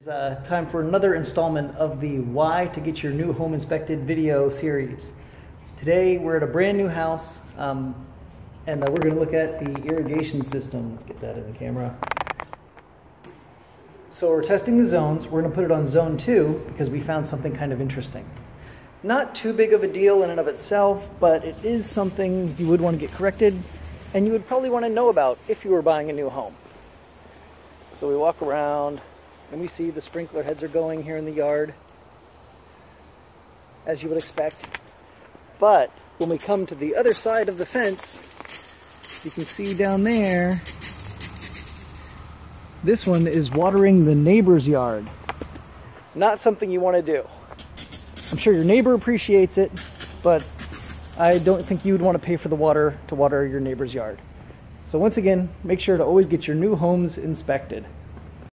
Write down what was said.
It's uh, time for another installment of the Why to Get Your New Home Inspected video series. Today we're at a brand new house um, and uh, we're going to look at the irrigation system. Let's get that in the camera. So we're testing the zones. We're going to put it on zone 2 because we found something kind of interesting. Not too big of a deal in and of itself, but it is something you would want to get corrected and you would probably want to know about if you were buying a new home. So we walk around and we see the sprinkler heads are going here in the yard, as you would expect. But when we come to the other side of the fence, you can see down there, this one is watering the neighbor's yard. Not something you want to do. I'm sure your neighbor appreciates it, but I don't think you would want to pay for the water to water your neighbor's yard. So once again, make sure to always get your new homes inspected.